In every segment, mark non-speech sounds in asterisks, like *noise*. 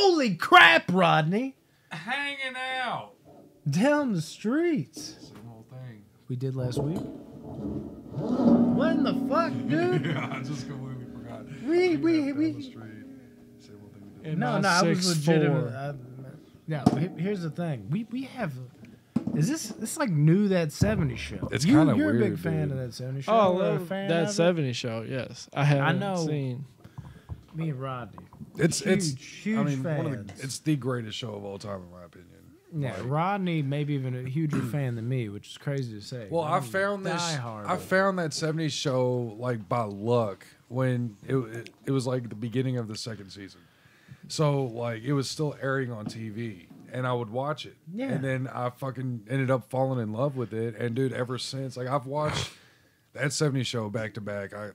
Holy crap, Rodney! Hanging out. Down the streets. Same whole thing. We did last week. What in the fuck, *laughs* dude? yeah, I just completely forgot. We- Hanging we- down we- the street. Same whole thing we did. And No, I'm no, I was legitimate. I, uh, no, here's the thing. We we have. Is this this like new that 70s show? It's You- kinda You're a big weird, fan dude. of that 70s show. Oh, a fan that of it? show, yes. I haven't know. seen. Me and Rodney. It's it's Huge, huge I mean, one of the, it's the greatest show of all time in my opinion. Yeah, Like- Rodney maybe even a huger *clears throat* fan than me, which is crazy to say. Well, I found this. I found that '70s show like by luck when it, it it was like the beginning of the second season. So like it was still airing on TV, and I would watch it. Yeah. And then I fucking ended up falling in love with it, and dude, ever since, like I've watched that '70s show back to back. I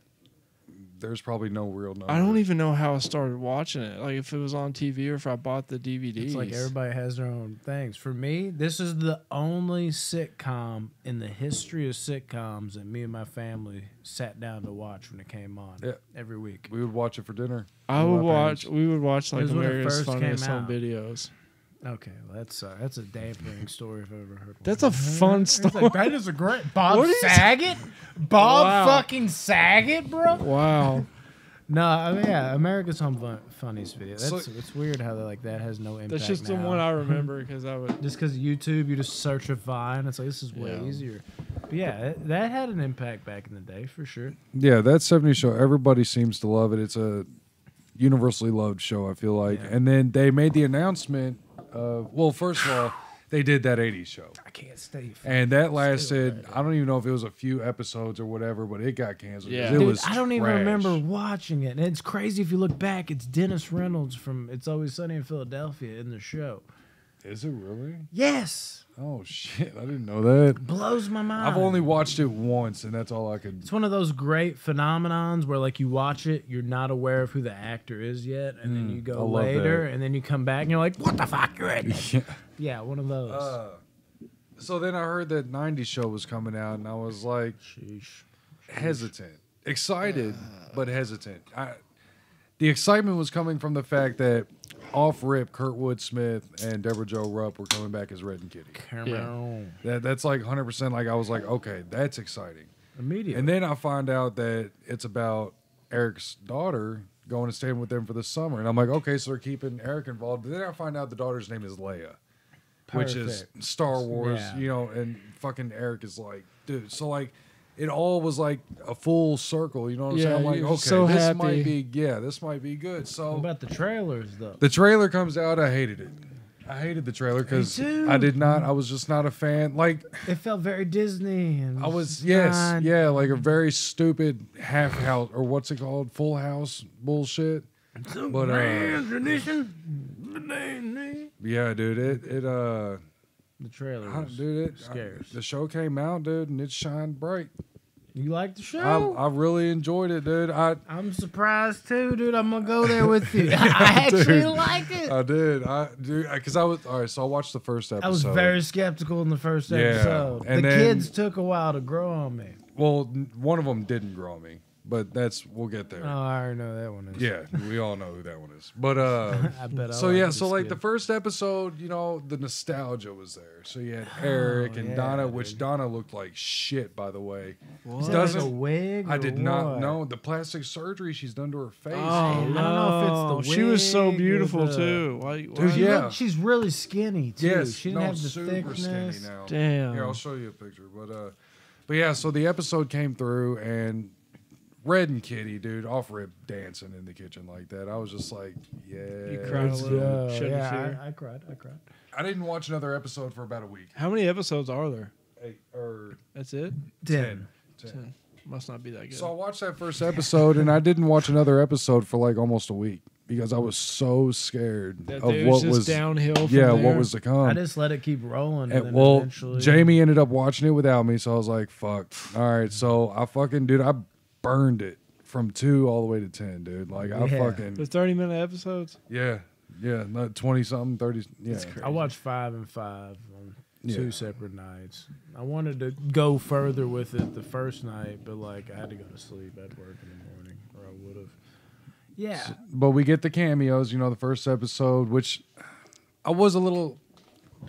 there's probably no real number. I don't even know how I started watching it. Like if it was on TV or if I bought the DVD. It's like everybody has their own things. For me, this is the only sitcom in the history of sitcoms that me and my family sat down to watch when it came on Yeah. every week. We would watch it for dinner. I would watch. parents. We would watch like was when it America's first came Funniest Home. Videos. Okay, well, that's uh, that's a dampening story if I've ever heard one. That's a fun story. like, that is a great Bob What is- Saget. Bob Wow. fucking Saget, bro. Wow. *laughs* No, I mean, yeah, America's Home Fun- Funniest Video. That's So- it's weird how that, like that has no impact. That's just the one I *laughs* remember because I would. just because YouTube, you just search a Vine. It's like this is way Yeah. easier. But yeah, it- that had an impact back in the day for sure. Yeah, that 70s show, everybody seems to love it. It's a universally loved show, I feel like. Yeah. And then they made the announcement of, well, first of all, they did that 80s show. I can't stay. And that lasted, I don't even know if it was a few episodes or whatever, but it got canceled. 'cause Yeah. It Dude, was I don't even trash. remember watching it. And it's crazy if you look back. It's Dennis Reynolds from It's Always Sunny in Philadelphia in the show. Is it really? Yes, Oh, shit. I didn't know that. blows my mind. I've only watched it once, and that's all I could. It's one of those great phenomenons where, like, you watch it, you're not aware of who the actor is yet, and then Mm, you go later, that. and then you come back and you're like, "What the fuck? You're in. *laughs* Yeah. yeah, one of those. Uh, so then I heard that 90s show was coming out, and I was like, Sheesh. hesitant, excited, but hesitant. I, the excitement was coming from the fact that off rip, Kurtwood Smith and Debra Jo Rupp were coming back as Red and Kitty. Yeah. That that's like 100. percent Like I was like, okay, that's exciting. Immediately. And then I find out that it's about Eric's daughter going and staying with them for the summer, and I'm like, okay, so they're keeping Eric involved. But then I find out the daughter's name is Leia. Which is Star Wars, Yeah. you know, and fucking Eric is like, dude. So like, it all was like a full circle. You know what I'm Yeah, saying? I'm like, you're okay, so this happy. might be, yeah, this might be good. What So about the trailers, though? the trailer comes out. I hated it. I hated the trailer because. I did not. I was just not a fan. Like It felt very Disney. And I was, yes, not- yeah, like a very stupid half house or what's it called, full house bullshit. But uh, Grand tradition. yeah, dude, it it uh, The trailer. I- was- dude, it the show came out, dude, and it shined bright. You like the show? I, I really enjoyed it, dude. I I'm surprised too, dude. I'm gonna go there with you. *laughs* *laughs* I actually Dude. like it. I did. I do because I was all right. So I watched the first episode. I was very skeptical in the first Yeah, episode. and the then- kids took a while to grow on me. well. One of them didn't grow on me, but that's we'll get there. Oh, I already know that one is. Yeah, we all know who that one is. But uh, *laughs* I bet. I so like yeah, so like the first episode, you know, the nostalgia was there. So you had Eric and Oh, yeah, Donna, which. Donna looked like shit, by the way. Is that like a wig. I or did not what? know the plastic surgery she's done to her face. Oh, I don't know if it's the She was so beautiful the- too. Why? Dude, why- She yeah. looked- she's really skinny too. yes, she didn't no, have the super thickness. skinny now. Damn. Here, I'll show you a picture. But uh, but yeah, so the episode came through and Red and Kitty, dude, off rip dancing in the kitchen like that. I was just like, yeah. You cried a little. go. Shed a Yeah. I, I cried. I cried. I didn't watch another episode for about a week. How many episodes are there? Eight or That's it. Ten. ten. Ten. Must not be that good. So I watched that first episode, and I didn't watch another episode for like almost a week because I was so scared that of what was downhill. From yeah there. what was to come. I just let it keep rolling. And, And, then well, eventually, Jamie ended up watching it without me, so I was like, "Fuck." All right, so I fucking dude, I burned it from two all the way to ten, dude. Like I Yeah. fucking The thirty minute episodes. yeah, yeah, not twenty something, thirty. Yeah, That's crazy. I watched five and five on Yeah. two separate nights. I wanted to go further with it the first night, but like I had to go to sleep. I'd work in the morning, or I would have. Yeah. But we get the cameos. You know, the first episode, which I was a little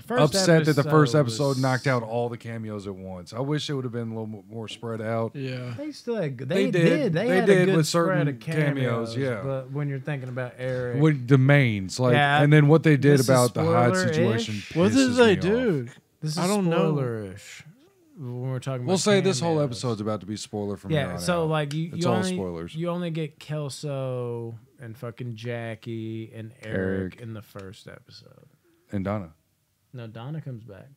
First upset that the first episode was- knocked out all the cameos at once. I wish it would have been a little more spread out. Yeah. They still had, They they, did. did. They, They had did a good with spread certain of cameos, cameos, yeah. But when you're thinking about Eric, What the mains like, Yeah, and then what they did about the Hyde situation. What did they do? off. this is I don't know. spoiler-ish When we're talking, We'll about say this whole cameos. episode's about to be spoiler from here Yeah, on so out. like you, It's you all only spoilers. you only get Kelso and fucking Jackie and Eric, Eric. in the first episode. and Donna. No, Donna comes back.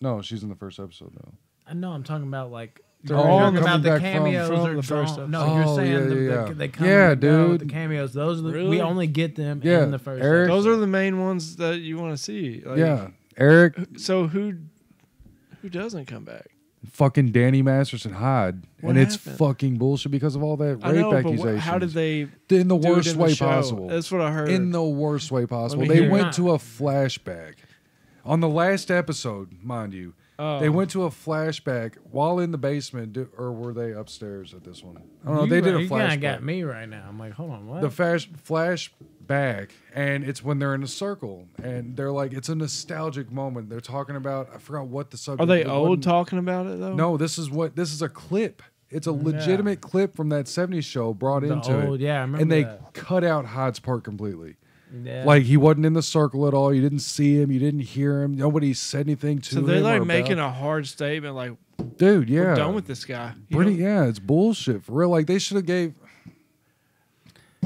No, she's in the first episode though. I know. I'm talking about like. Oh, They're you're all talking coming about the back from- cameos from are the first drawn- No, episode. you're Oh, saying yeah, the, yeah, the, yeah. they come Yeah, and go with dude. The cameos. Those are the, we Really? only get them Yeah, in the first. Eric- Those are the main ones that you want to see. Like, yeah, Eric, So who who doesn't come back? fucking Danny Masterson Hyde, What and it's happened? fucking bullshit because of all that I rape know, but accusations. what, how did they in the do it worst in the way show? possible? That's what I heard. in the worst way possible. me They hear. went to a flashback on the last episode, mind you. oh. They went to a flashback while in the basement, do- or were they upstairs at this one? I don't know. You, they did a you kind flashback. of got me right now. I'm like, hold on, what? the flash flashback, and it's when they're in a circle, and they're like, it's a nostalgic moment. They're talking about, I forgot what the subject. Are they it old wasn't- talking about it though? No, this is what this is a clip. It's a legitimate clip from that '70s show brought The into old- it. yeah, I remember and they that. cut out Hyde's part completely. Yeah. Like he wasn't in the circle at all. You didn't see him. You didn't hear him. Nobody said anything to So him. So they're like making about- a hard statement, like dude. Yeah, we're done with this guy. You Pretty, know? yeah, it's bullshit for real. Like they should have gave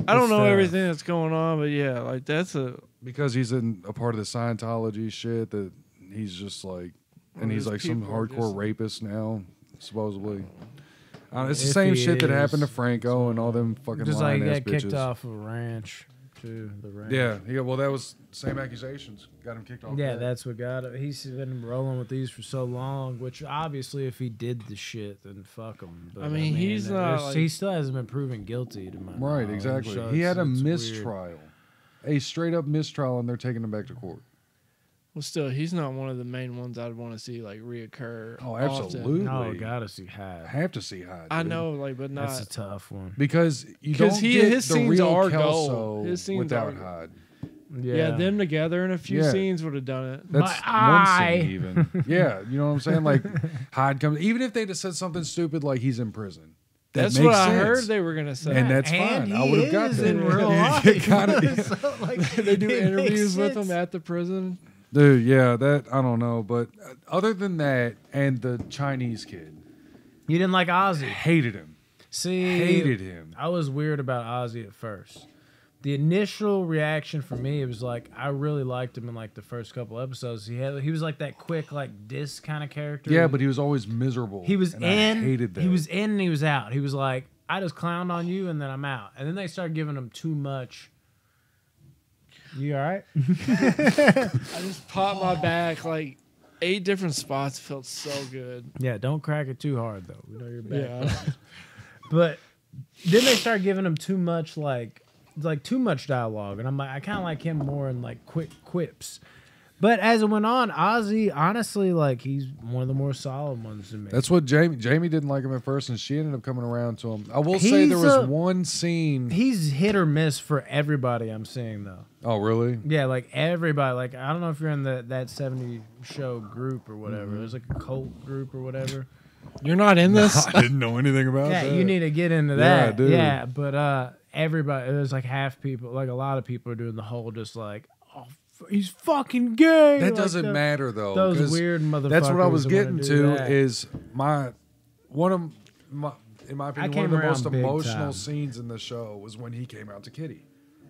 I don't know uh, everything that's going on, but yeah, like that's a because he's in a part of the Scientology shit that he's just like, and he's like some hardcore rapist now, supposedly. Uh, it's the same shit that happened to Franco and all them fucking just like lying he ass got kicked off of a ranch too. The ranch. Yeah, yeah. Well, that was same accusations. Got him kicked off. Yeah, that. that's what got him. He's been rolling with these for so long, which obviously, if he did the shit, then fuck him. But, I mean, he's not, there's- uh, like- he still hasn't been proven guilty to my right. knowledge, Exactly. so he had a it's weird. mistrial, a straight up mistrial, and they're taking him back to court. Well, still he's not one of the main ones I'd want to see like reoccur. Oh, often. absolutely. No, gotta see Hyde. Have to see Hyde. I dude. know, like, but not. That's a tough one. because you 'Cause don't he- get his the scenes real are Kelso gold. His scenes without are- Hyde. Yeah, yeah. them together in a few Yeah. scenes would have done it. That's My one eye. scene even. yeah, you know what I'm saying? Like *laughs* Hyde comes even if they just said something stupid like he's in prison. That That's makes what I heard they were gonna say. And that's and fine. I would have got is that. in real *laughs* You life. kinda- *laughs* So, like, they do interviews with him at the prison. Dude, yeah, that I don't know, but uh, other than that, and the Chinese kid You didn't like Ozzy. hated him, See, hated him. I was weird about Ozzy at first. The initial reaction for me, it was like I really liked him in like the first couple episodes. He had he was like that quick like diss kind of character. Yeah, but he was always miserable. he was and in. I hated that. He was in and he was out. He was like, I just clowned on you and then I'm out. And then they started giving him too much. You all right? *laughs* I just popped my back like eight different spots. Felt so good. Yeah, don't crack it too hard though. We know you're back. Yeah. *laughs* But then they start giving him too much like like too much dialogue, and I'm like I kind of like him more in like quick quips. But as it went on, Ozzy honestly like he's one of the more solid ones to me. That's what Jamie Jamie didn't like him at first, and she ended up coming around to him. I will say He's there was a- one scene. he's hit or miss for everybody I'm seeing though. Oh, really? Yeah, like everybody. Like I don't know if you're in the that 70 show group or whatever. Mm-hmm. There's like a cult group or whatever. You're not in this. *laughs* I didn't know anything about yeah, that. you need to get into Yeah, that. dude. Yeah, but uh, everybody, there's like half people, like a lot of people are doing the whole just like, oh, f- he's fucking gay. That Like doesn't the- matter though. Those 'cause weird motherfuckers. That's what I was getting to. that. Is my one of my in my opinion one of the most emotional time. scenes in the show was when he came out to Kitty.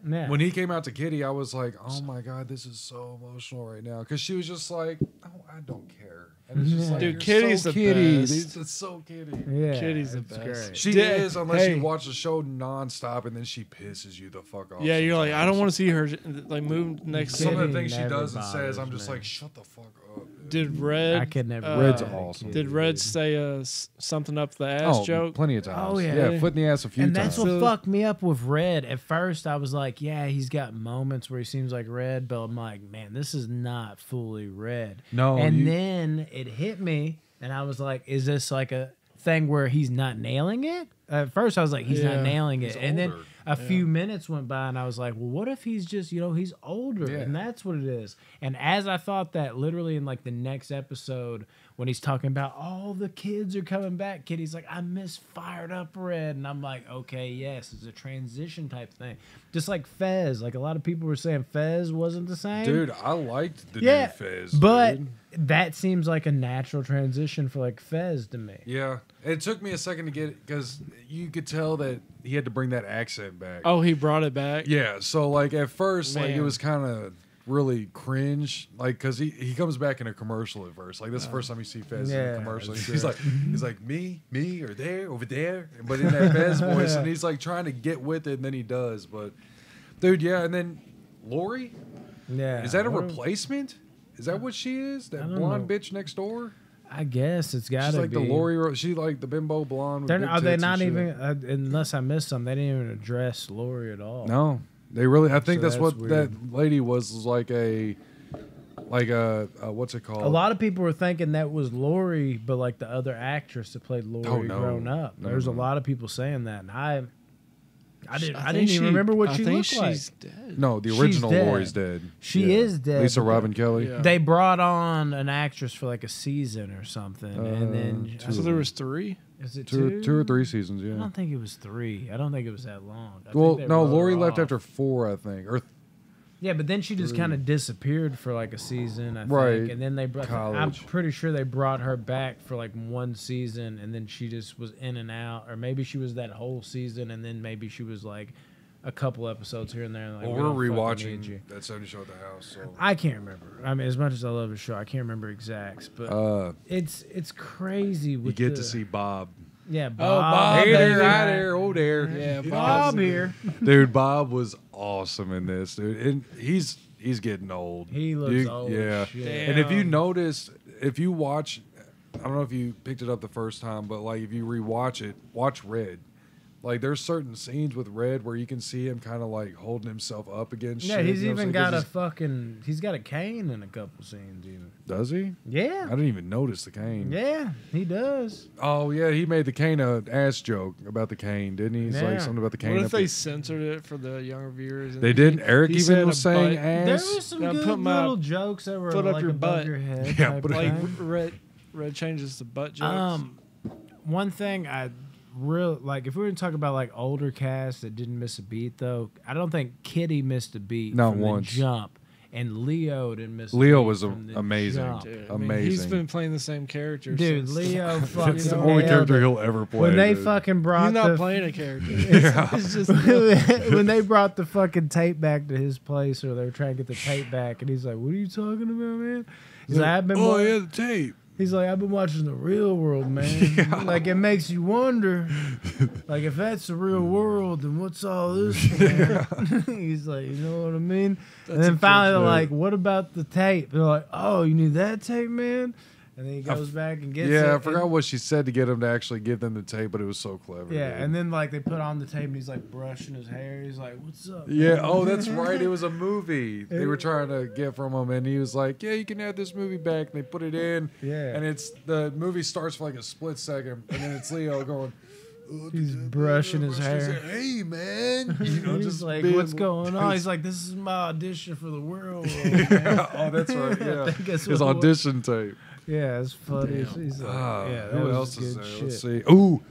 Yeah. When he came out to Kitty, I was like, "Oh my god, this is so emotional right now." Because she was just like, "Oh, I don't care," and it's just Yeah. like, Dude, "You're Kitty's so the Kitty. best. It's, it's so Kitty." yeah, Kitty's the best. great. She Did- is, unless hey. you watch the show nonstop, and then she pisses you the fuck off. yeah, you're like I don't want to see her like move next. Some of the things she does and says, I'm just me. like, "Shut the fuck up." Dude." Did Red? I could never. uh, Red's like awesome. Did Red say uh, something up the ass oh, joke? plenty of times. Oh, yeah. yeah, foot in the ass a few and times. that's what So- fucked me up with Red. At first, I was like, "Yeah, he's got moments where he seems like Red," but I'm like, "Man, this is not fully Red." no, and you- then it hit me, and I was like, "Is this like a thing where he's not nailing it?" At first, I was like, "He's Yeah. not nailing it," He's and then older. a few minutes went by, and I was like, well, what if he's just, you know, he's older, Yeah. and that's what it is. And as I thought that, literally in like the next episode, when he's talking about all the kids are coming back, kid, he's like, I miss fired up red, and I'm like, okay, yes, it's a transition type thing, just like Fez. Like a lot of people were saying Fez wasn't the same, Dude, I liked the Yeah, new Fez. but dude. that seems like a natural transition for like Fez to me. yeah, it took me a second to get it because you could tell that he had to bring that accent back. Oh, he brought it back. Yeah, so like at first, like it was kind of really cringe, like because he, he comes back in a commercial at first. Like this is the first time you see Fez in Yeah, a commercial. that's *laughs* He's like he's like me, me, or there, over there, but in that Fez *laughs* voice, and he's like trying to get with it, and then he does. But dude, yeah, and then Laurie, Yeah, is that a what- replacement? Is that what she is? That don't blonde know. bitch next door? I guess it's got She's to like be. the Laurie. Ro- She like the bimbo blonde. with They're, big are they tits and not shit. even? Uh, unless I missed some, they didn't even address Laurie at all. No, they really. I think So that's, that's what weird. that lady was, was like a, like a, uh what's it called? A lot of people were thinking that was Laurie, but like the other actress that played Laurie Oh, no. grown up. No, There's no, a lot of people saying that, and I, I didn't, I, think didn't even she- remember what I she think looked like. dead. No, the She's original dead. Laurie's dead. She is dead, Lisa Robin Kelly. Yeah. They brought on an actress for like a season or something, and then Uh, So there was three. Is it Two, two? two or three seasons. Yeah. I don't think it was three. I don't think it was that long. I Well, no, Laurie left off. after four, I think, or Yeah, but then she just kind of disappeared for like a season, I Right. think. And then they brought. I'm pretty sure they brought her back for like one season, and then she just was in and out, or maybe she was that whole season, and then maybe she was like a couple episodes here and there. Like, well, we don't we're rewatching you. that '70 show at the house. So, I can't remember. I mean, as much as I love the show, I can't remember exacts, but uh, it's it's crazy. you get the- to see Bob. yeah, Bob, Bob, Hey there, hi there, oh there. Yeah, Bob here. *laughs* dude. Bob was awesome in this, dude, and he's he's getting old. He looks You- old. Yeah. Damn. And if you notice, if you watch, I don't know if you picked it up the first time, but like if you rewatch it, watch Red. Like there's certain scenes with Red where you can see him kind of like holding himself up against. Yeah, shit, he's you know even got a fucking. He's got a cane in a couple scenes. Even. he's- Does he? Yeah. I didn't even notice the cane. Yeah, he does. Oh yeah, he made the cane a ass joke about the cane, didn't he? He's Yeah. like something about the cane. What if they there. censored it for the younger viewers? They he- didn't. Eric he even was saying butt- There ass. was some Now good put my little jokes that were foot up like your above butt. your head. Yeah, but like red. Red changes the butt jokes. um, one thing I real like if we were to talk about like older cast that didn't miss a beat though, I don't think Kitty missed a beat Not from once. the jump, and Leo didn't miss. a Leo beat was from the amazing. jump. Dude, I mean, he's Amazing. been playing the same character. Dude, since- Leo *laughs* fucking It's the nailed only it. character he'll ever play. When they dude. fucking brought He's not the playing a *laughs* character. It's, it's just *laughs* when they brought the fucking tape back to his place, or they were trying to get the tape back, and he's like, "What are you talking about, man?" He's like, "I've been." Oh wa- yeah, the tape. He's like, "I've been watching the real world, man. *laughs* Like it makes you wonder, like if that's the real world, then what's all this?" *laughs* For? *laughs* he's like, "You know what I mean?" and then finally, they're like, "What about the tape?" They're like, "Oh, you need that tape, man." And then he goes back and gets it. Yeah, I and- forgot what she said to get him to actually give them the tape, but it was so clever. Yeah, dude. and then like they put on the tape and he's like brushing his hair. He's like, "What's up?" Yeah. man?" Oh, that's right. It was a *laughs* movie they were trying to get from him, and he was like, "Yeah, you can have this movie back." And they put it in. Yeah. And it's the movie starts for like a split second, and then it's Leo going. "Oh, He's brushing his hair. Hey, man. *laughs* You know, he's just like, "What's going on?" He's *laughs* like, "This is my audition for the world." man." oh, that's right. Yeah. His it audition tape. Yeah, it's funny. He's like, Ah, yeah, that who was else is good there? shit. Let's see. Ooh,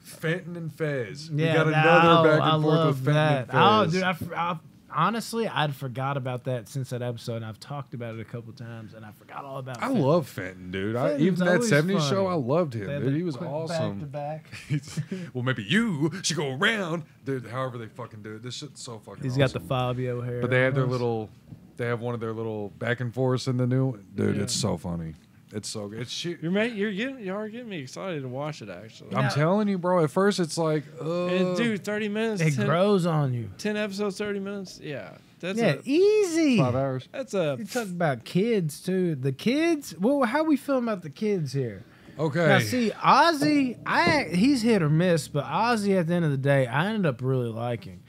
Fenton and Fez. we Yeah, got that- another back and I forth love with Fenton that. and Oh, Fez. dude, I, f- I- honestly, I'd forgot about that since that episode, and I've talked about it a couple times, and I forgot all about. I Fenton. love Fenton, dude. I, Fenton's even that always 70s show, funny. I loved him, They had dude. the He was quick awesome. Back to back. He's- well, maybe you should go around. Dude, however they fucking do it. This shit's so fucking He's got the awesome. Fabio hair. But they have their little, they have one of their little back and forths in the new one. Dude, it's so funny. It's so good. It's shit. you're ma- you're getting you are getting me excited to watch it actually. I'm Now- telling you, bro. At first, it's like, uh, And dude, 30 minutes, It 10, grows on you. 10 episodes, 30 minutes. Yeah, that's yeah, a easy. five hours. that's a You talk about kids too. The kids. Well, how we feeling about the kids here? Okay. Now, see, Ozzy, I he's hit or miss, but Ozzy at the end of the day, I ended up really liking.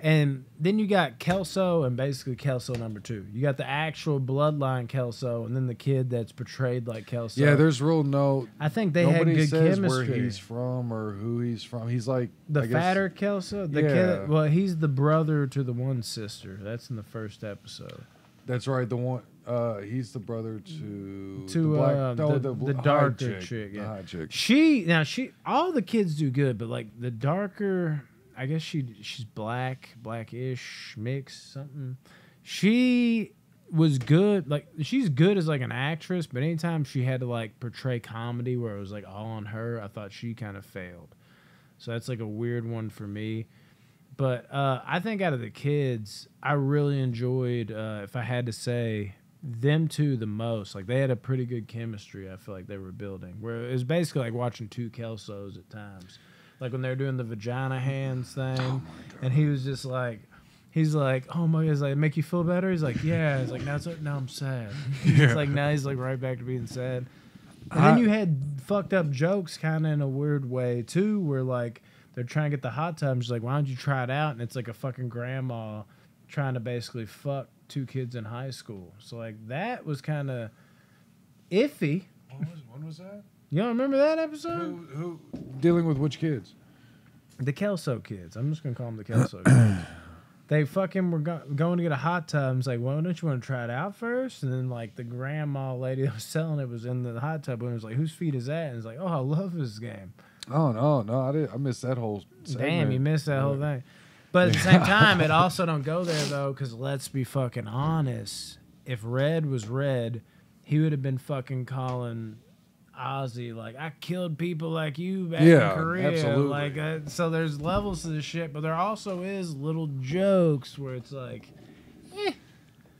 And then you got Kelso and basically Kelso number two. You got the actual bloodline Kelso, and then the kid that's portrayed like Kelso. yeah, there's real no. I think they had good says chemistry. where he's from or who he's from. He's like the I guess- fatter Kelso, the Yeah. kid. Well, he's the brother to the one sister. That's in the first episode. That's right. The one. Uh, he's the brother to To, the black, uh, no, the- bl- the darker chick, chick, yeah. She now she all the kids do good, but like the darker, I guess she she's black, blackish mix something. She was good, like she's good as like an actress, but anytime she had to like portray comedy where it was like all on her, I thought she kind of failed. So that's like a weird one for me. But uh, I think out of the kids, I really enjoyed, uh, if I had to say, them two the most. Like they had a pretty good chemistry. I feel like they were building. Where it was basically like watching two Kelsos at times. Like when they were doing the vagina oh hands thing, and he was just like, he's like, oh my, he's like, make you feel better. He's like, yeah. He's like, now it's now I'm sad. *laughs* It's like now he's like right back to being sad. And then you had fucked up jokes kind of in a weird way too, where like they're trying to get the hot tub. And she's like, why don't you try it out? And it's like a fucking grandma trying to basically fuck two kids in high school. So like that was kind of iffy. When was, when was that? You don't remember that episode? Who, who dealing with which kids? The Kelso kids. I'm just gonna call them the Kelso kids. *clears throat* They fucking were go- going to get a hot tub. And it's like, why don't you want to try it out first? And then like the grandma lady *laughs* that was selling it was in the hot tub and was like, whose feet is that? And it's like, oh, I love this game. Oh no, no, I did. I missed that whole. Damn, you missed that whole thing. But at the same *laughs* time, it also don't go there though, because let's be fucking honest. If Red was Red, he would have been fucking calling Ozzy like, "I killed people like you back Yeah, in Korea." absolutely. Like, uh, so there's levels to this shit, but there also is little jokes where it's like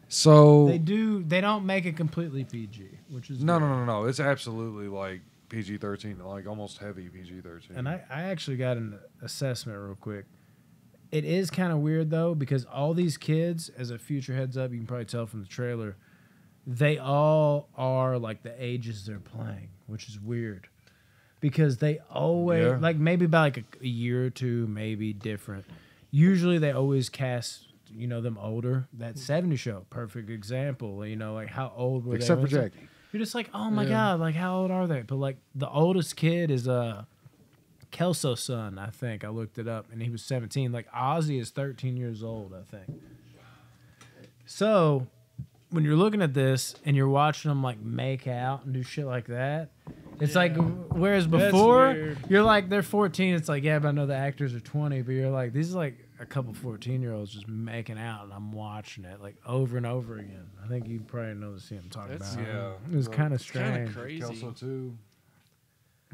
So they do they don't make it completely PG, which is no, good. no, no, no. It's absolutely like PG thirteen, like almost heavy PG thirteen. And I, I actually got an assessment real quick. It is kind of weird though because all these kids, as a future heads up, you can probably tell from the trailer, they all are like the ages they're playing, which is weird. Because they always Yeah. like maybe by like a, a year or two, maybe different. Usually they always cast you know them older. That '70 show, perfect example. You know like how old were Except they? for When it's like- you're just like, oh my Yeah. god, like how old are they? But like the oldest kid is uh Kelso's son, I think. I looked it up and he was 17. Like Ozzy is 13 years old, I think. So when you're looking at this and you're watching them like make out and do shit like that, it's like whereas before you're like they're 14. It's like yeah, but I know the actors are 20. But you're like these are like a couple 14 year olds just making out, and I'm watching it like over and over again. I think you probably know the scene I'm talking That's- about. yeah. it was kind of It's kinda crazy. Kelso too.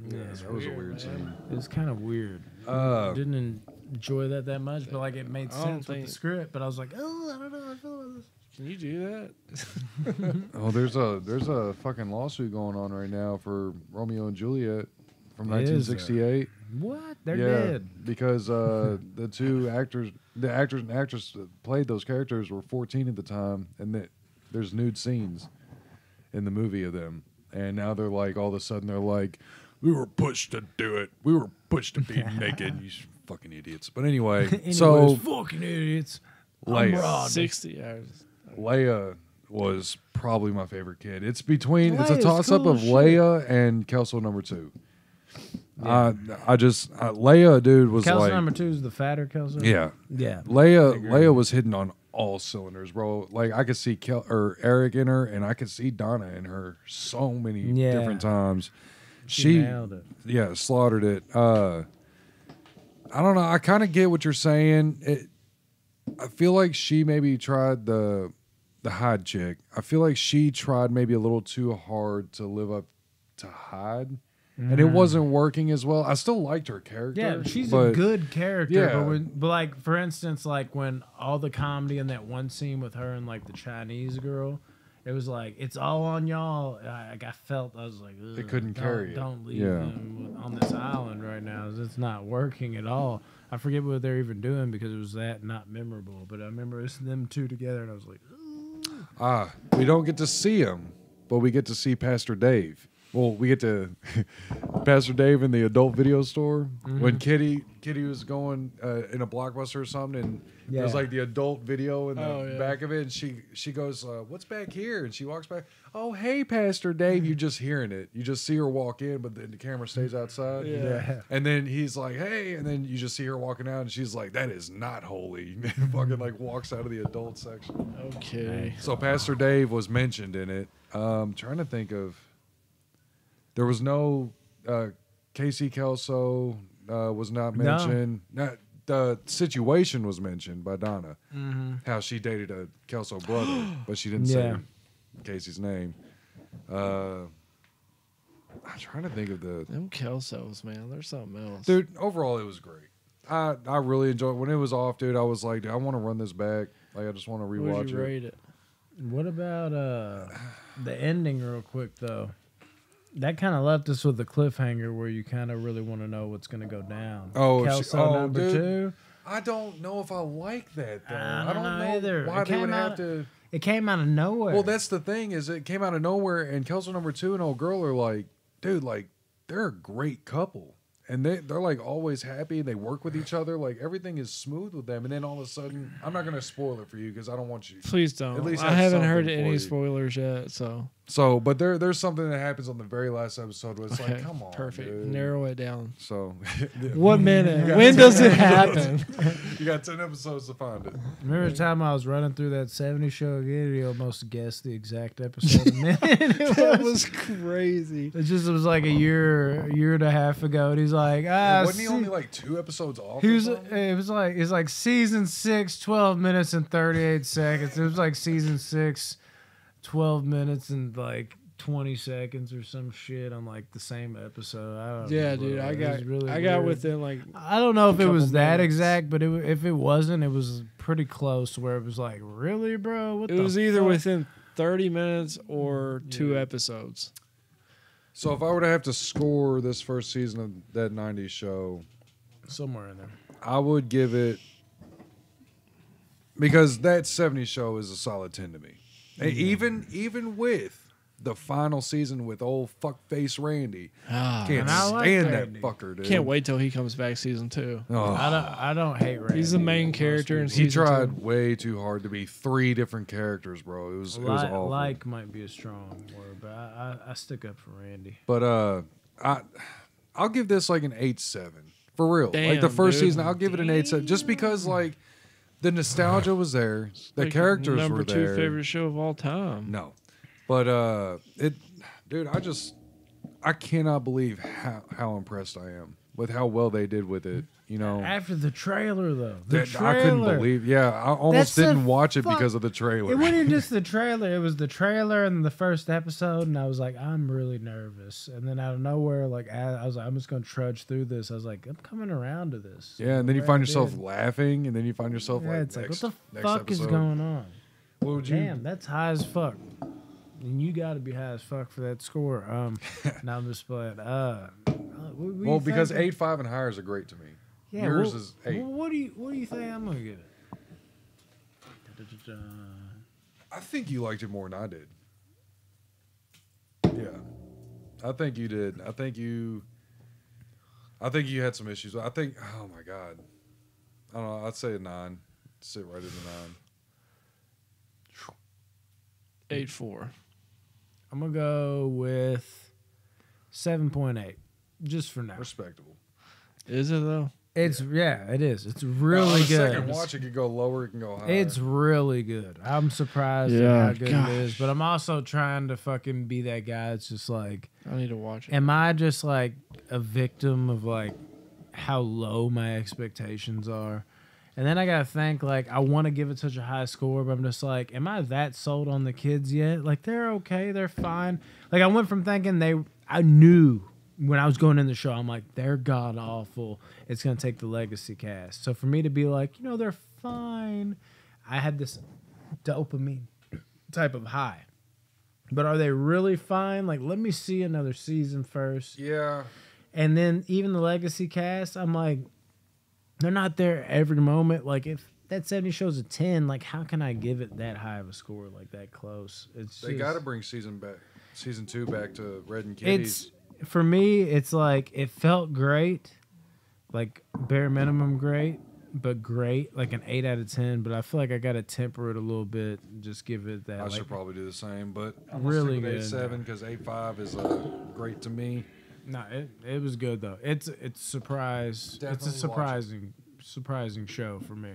Yeah, Yeah, that was a weird, weird man. scene. It was kind of weird. Uh, Didn't enjoy that that much, but like it made sense with the script. But I was like, oh, I don't know. I feel about this. Can you do that? *laughs* oh, there's a there's a fucking lawsuit going on right now for Romeo and Juliet from Is there? 1968. What? They're yeah, dead. because uh, *laughs* the two actors, the actors and actress that played those characters were 14 at the time, and that there's nude scenes in the movie of them, and now they're like all of a sudden they're like, we were pushed to do it, we were pushed to be *laughs* naked, you fucking idiots. But anyway, Anyways, so fucking idiots. I'm Leia. Rodney. Sixty hours. Leia was probably my favorite kid. It's between it's a Leia's toss up cool of as shit. Leia and Kelso number two. Uh, I just uh, Leia, dude, was Kelso like, number two is the fatter Kelso. yeah, yeah. Leia, agree. Leia was hitting on all cylinders, bro. Like I could see Kel or Eric in her, and I could see Donna in her so many Yeah. different times. She, She, nailed it. yeah, slaughtered it. Uh, I don't know. I kind of get what you're saying. It, I feel like she maybe tried the the Hyde chick. I feel like she tried maybe a little too hard to live up to Hyde, and it mm. wasn't working as well. I still liked her character. Yeah, she's a good character. Yeah. But when, but like for instance, like when all the comedy in that one scene with her and like the Chinese girl, it was like it's all on y'all. I, like, I felt I was like They "Ugh, couldn't don't- carry it." Don't leave Yeah. them on this island right now. It's not working at all. I forget what they're even doing because it was that not memorable. But I remember it's them two together, and I was like, Ah, we don't get to see him, but we get to see Pastor Dave. Well, we get to *laughs* Pastor Dave in the adult video store when Kitty Kitty was going uh, in a blockbuster or something, and there's Yeah. like the adult video in the Oh, yeah. back of it, and she she goes, uh, "What's back here?" And she walks back. Oh, hey, Pastor Dave. You're just hearing it. You just see her walk in, but then the camera stays outside. Yeah. Yeah. *laughs* And then he's like, "Hey," and then you just see her walking out, and she's like, "That is not holy." *laughs* Fucking like walks out of the adult section. Okay. So Pastor Dave was mentioned in it. Um, trying to think of. There was no uh, Casey Kelso uh, was not No. mentioned. Not, the situation was mentioned by Donna, Mm-hmm. how she dated a Kelso brother, *gasps* but she didn't Yeah. say Casey's name. Uh, I'm trying to think of the Them Kelsos, man, there's something else. dude. Overall, it was great. I I really enjoyed it. when it was off, dude. I was like, dude, I want to run this back. Like, I just want to What rewatch would you it. rate it? What about uh the ending real quick though? That kind of left us with a cliffhanger where you kind of really want to know what's going to go down. Oh, she- Kelso oh, number dude. two. I don't know if I like that though. I I don't don't, know know, either. why It they would came have out- to. It came out of nowhere. Well, that's the thing is it came out of nowhere, and Kelso number two and old girl are like, dude, like they're a great couple, and they they're like always happy. And they work with each other, like everything is smooth with them. And then all of a sudden, I'm not gonna spoil it for you because I don't want you. Please don't. At least I have haven't heard any spoilers yet, so So, but there there's something that happens on the very last episode where it's okay, like, come on, perfect. dude. Narrow it down. So, *laughs* What minute? when does it happen? *laughs* you got ten episodes to find it. Remember the time I was running through that 70 show again? You almost guessed the exact episode *laughs* a minute. it that was. was crazy. It just it was like a year, a year and a half ago, and he's like, ah, Wasn't he only like two episodes off? He was. something? It was like it's like season six, 12 minutes and thirty eight seconds. It was like season six, 12 minutes and like twenty seconds or some shit on like the same episode. I don't. Yeah, remember dude, I it was. It got really I got within like I don't know if it couple was that minutes. exact, but it, if it wasn't, it was pretty close. Where it was like, really, bro? What it the was either fuck? within 30 minutes or mm, two episodes. So if I were to have to score this first season of that '90s show, somewhere in there. I would give it because that '70s show is a solid ten to me. And Even even with the final season with old fuckface Randy, Ah, can't And I like stand Randy. that fucker, dude. can't wait till he comes back season two. Oh, I don't. I don't hate Randy. He's the main Most character in people- he tried two. way too hard to be three different characters, bro. It was it was Like, awful. like might be a strong word, but I, I, I stick up for Randy. But uh, I I'll give this like an eight seven for real. like the first dude. season, I'll give it an eight seven just because like the nostalgia was there, *sighs* the Like, characters number were two favorite show of all time. No, but uh, it, dude, I just I cannot believe how how impressed I am with how well they did with it. You know, After the trailer, though, the That- trailer. I couldn't believe. Yeah, I almost That's didn't watch it fuck- because of the trailer. It wasn't just the *laughs* trailer; it was the trailer and the first episode, and I was like, I'm really nervous. And then out of nowhere, like I, I was like, I'm just gonna trudge through this. I was like, I'm coming around to this. yeah, and then you Right find yourself in. laughing, and then you find yourself Yeah, like, it's like, what the next fuck is going on? What would you? Damn, that's high as fuck. And you got to be high as fuck for that score. Um, *laughs* now I'm just playing. Uh, what, what Well, because eight, five, and higher is a great to me. Yeah, yours what- is eight. What, what do you What do you think I'm gonna give it? I think you liked it more than I did. Yeah, I think you did. I think you. I think you had some issues. I think. Oh my god. I don't know. I'd say a nine. Sit right at a nine. Eight four. I'm gonna go with seven point eight, just for now. Respectable. Is it though? It's yeah, it is. It's really on a good. Second watch, it could go lower. It can go higher. It's really good. I'm surprised Yeah, at how good gosh. it is, but I'm also trying to fucking be that guy. It's just like, I need to watch it. am I just like a victim of like how low my expectations are? And then I gotta think like I want to give it such a high score, but I'm just like, am I that sold on the kids yet? Like they're okay, they're fine. Like I went from thinking they, I knew when I was going in the show, I'm like they're god awful. It's gonna take the legacy cast. So for me to be like, you know, they're fine. I had this dopamine type of high. But are they really fine? Like, let me see another season first. yeah. And then even the legacy cast, I'm like, they're not there every moment. Like if that 70 shows a 10, like how can I give it that high of a score like that close? It's They just- got to bring season back. season two back to Red and Kitties. it's for me. It's like it felt great, like bare minimum great, but great, like an eight out of ten. But I feel like I got to temper it a little bit, and just give it that. I like, should probably do the same, but I'm Really good. eight seven because eight five is uh, great to me. No, it, it was good though. It's it's surprise. it's a watch it. surprising surprising show for me.